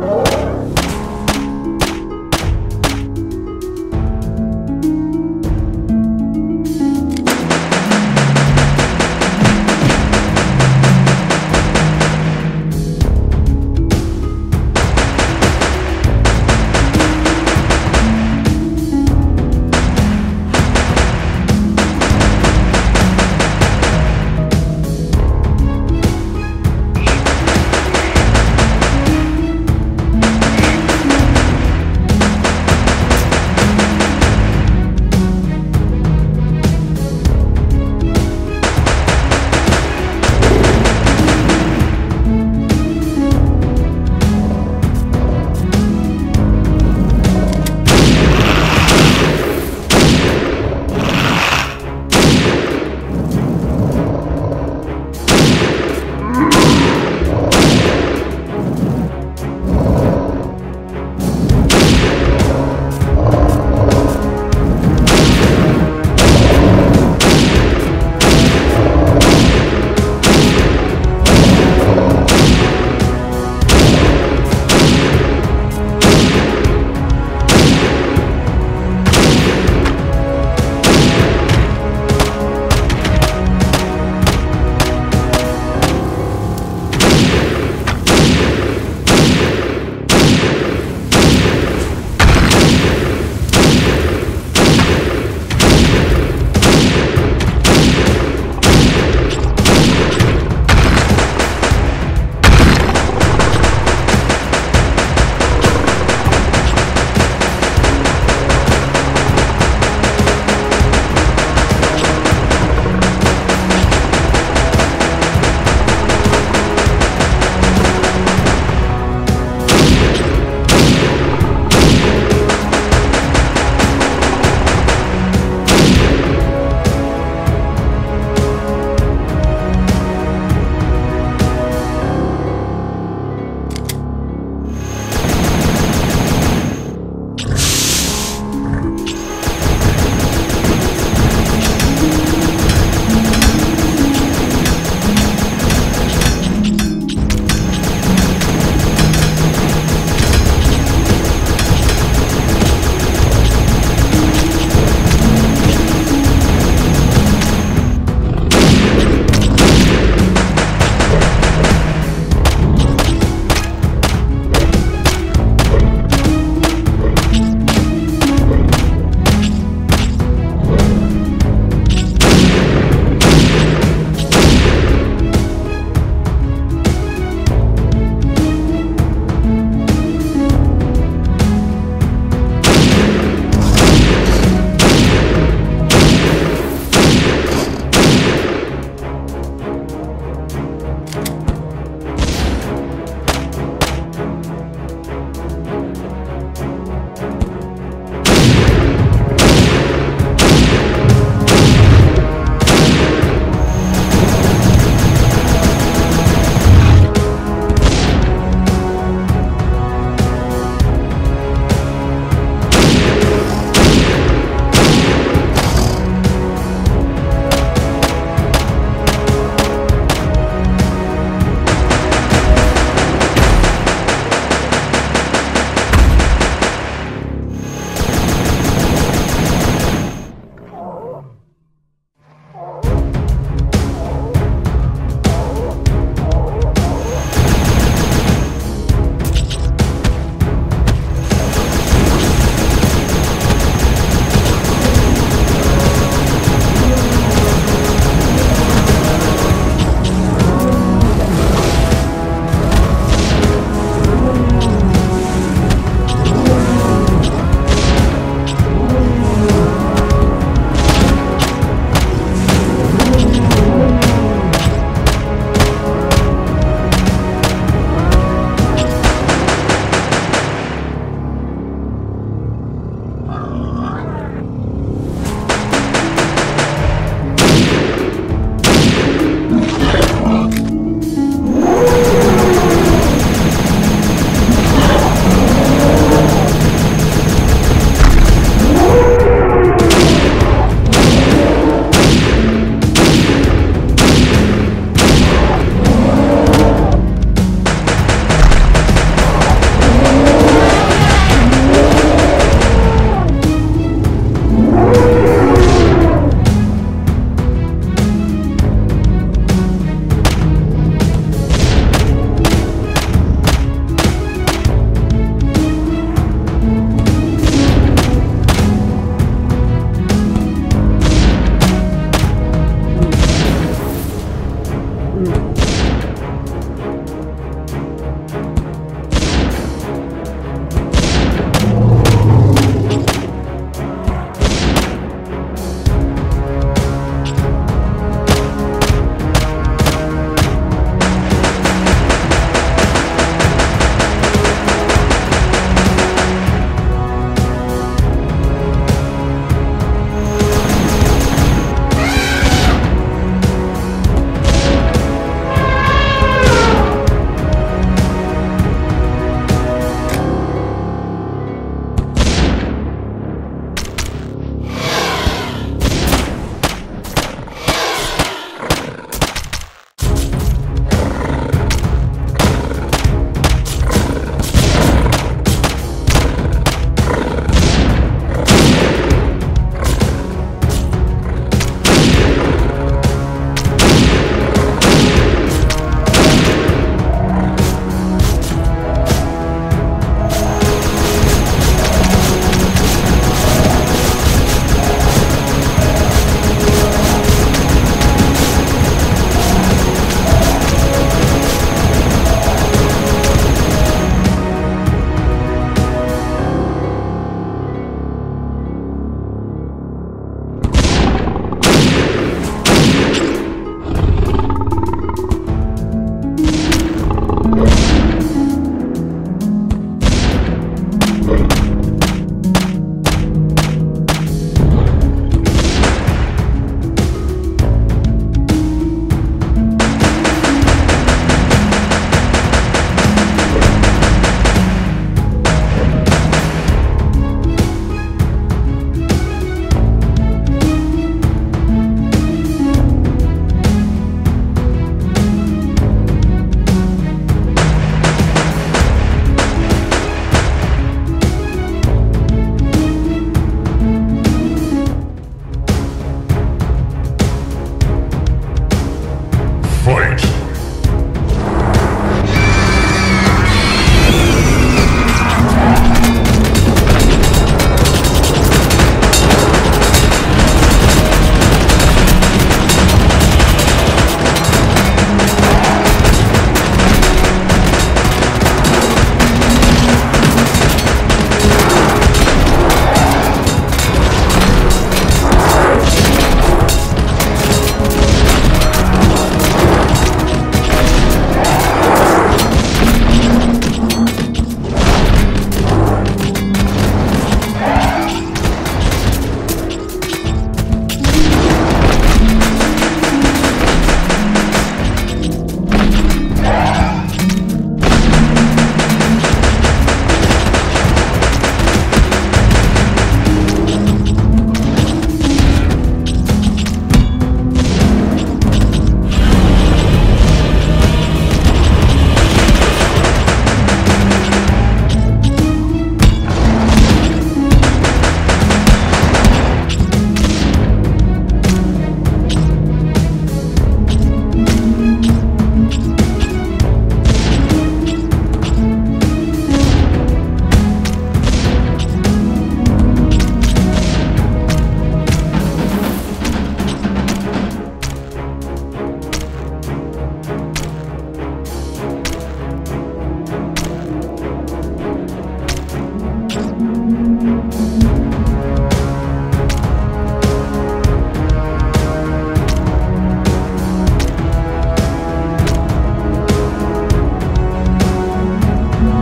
Oh!